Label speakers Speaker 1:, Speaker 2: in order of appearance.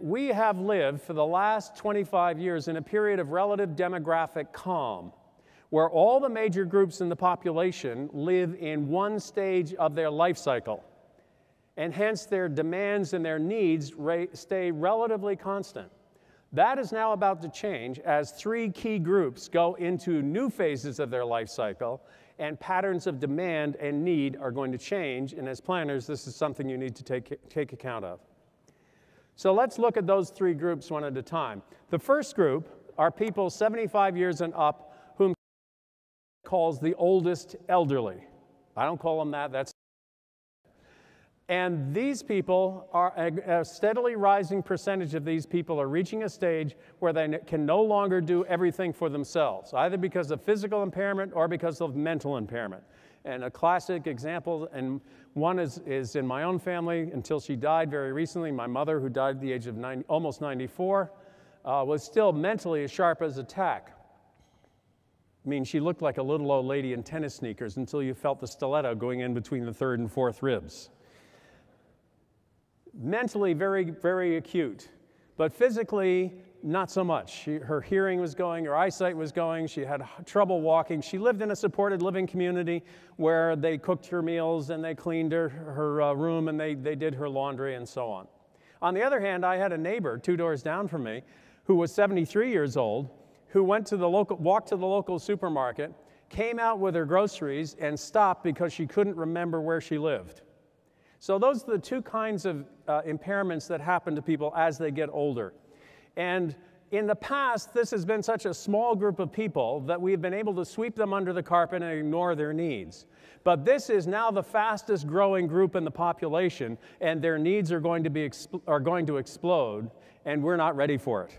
Speaker 1: we have lived for the last 25 years in a period of relative demographic calm, where all the major groups in the population live in one stage of their life cycle, and hence their demands and their needs stay relatively constant. That is now about to change as three key groups go into new phases of their life cycle and patterns of demand and need are going to change. And as planners, this is something you need to take, take account of. So let's look at those three groups one at a time. The first group are people 75 years and up whom calls the oldest elderly. I don't call them that, that's and these people are a, steadily rising percentage of these people are reaching a stage where they can no longer do everything for themselves, either because of physical impairment or because of mental impairment. And a classic example, and one is, is in my own family until she died very recently. My mother, who died at the age of 90, almost 94, uh, was still mentally as sharp as a tack. I mean, she looked like a little old lady in tennis sneakers until you felt the stiletto going in between the third and fourth ribs mentally very, very acute, but physically not so much. She, her hearing was going, her eyesight was going, she had trouble walking. She lived in a supported living community where they cooked her meals and they cleaned her, her uh, room and they, they did her laundry and so on. On the other hand, I had a neighbor two doors down from me who was 73 years old who went to the local, walked to the local supermarket, came out with her groceries and stopped because she couldn't remember where she lived. So those are the two kinds of uh, impairments that happen to people as they get older. And in the past, this has been such a small group of people that we've been able to sweep them under the carpet and ignore their needs. But this is now the fastest growing group in the population, and their needs are going to, be are going to explode, and we're not ready for it.